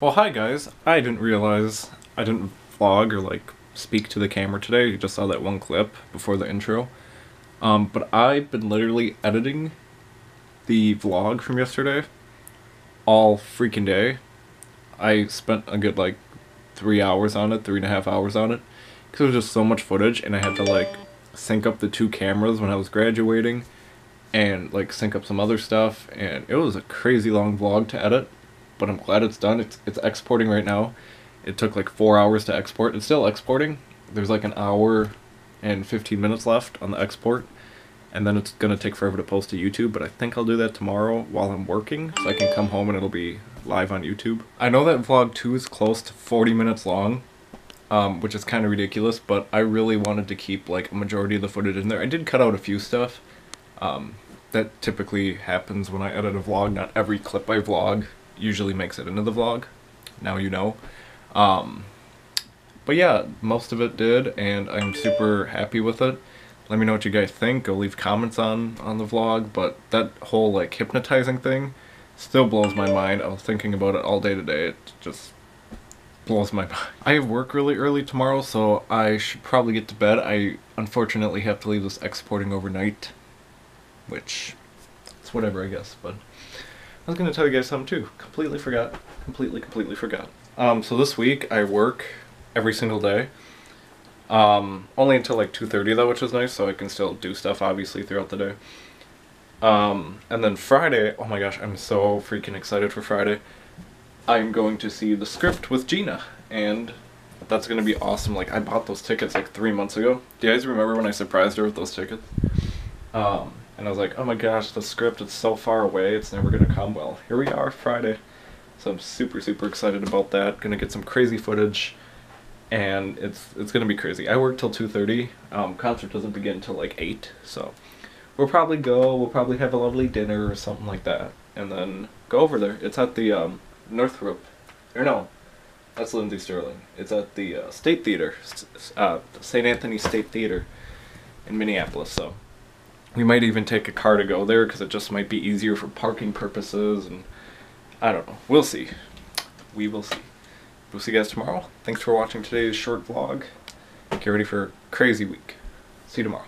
Well, hi guys. I didn't realize I didn't vlog or like speak to the camera today. You just saw that one clip before the intro. Um, but I've been literally editing the vlog from yesterday all freaking day. I spent a good like three hours on it, three and a half hours on it, because it was just so much footage, and I had to like sync up the two cameras when I was graduating, and like sync up some other stuff, and it was a crazy long vlog to edit but I'm glad it's done. It's it's exporting right now. It took like four hours to export. It's still exporting. There's like an hour and 15 minutes left on the export, and then it's gonna take forever to post to YouTube. But I think I'll do that tomorrow while I'm working, so I can come home and it'll be live on YouTube. I know that vlog two is close to 40 minutes long. Um, which is kind of ridiculous, but I really wanted to keep like a majority of the footage in there. I did cut out a few stuff. Um, that typically happens when I edit a vlog. Not every clip I vlog usually makes it into the vlog. Now you know. Um, but yeah, most of it did, and I'm super happy with it. Let me know what you guys think. Go leave comments on, on the vlog, but that whole like hypnotizing thing still blows my mind. I was thinking about it all day today. It just blows my mind. I have work really early tomorrow, so I should probably get to bed. I unfortunately have to leave this exporting overnight, which it's whatever I guess, but I was going to tell you guys something too. Completely forgot. Completely, completely forgot. Um, so this week I work every single day. Um, only until like 2.30 though, which is nice, so I can still do stuff obviously throughout the day. Um, and then Friday, oh my gosh, I'm so freaking excited for Friday. I'm going to see The Script with Gina, and that's to be awesome. Like, I bought those tickets like three months ago. Do you guys remember when I surprised her with those tickets? Um, and I was like, oh my gosh, the script is so far away, it's never gonna come. Well, here we are, Friday. So I'm super, super excited about that. Gonna get some crazy footage, and it's it's gonna be crazy. I work till 2.30. Um, concert doesn't begin until like 8, so we'll probably go, we'll probably have a lovely dinner or something like that, and then go over there. It's at the um, Northrop, or no, that's Lindsey Stirling. It's at the uh, State Theater, uh, St. Anthony State Theater in Minneapolis, so we might even take a car to go there because it just might be easier for parking purposes and I don't know. We'll see. We will see. We'll see you guys tomorrow. Thanks for watching today's short vlog. Get ready for a crazy week. See you tomorrow.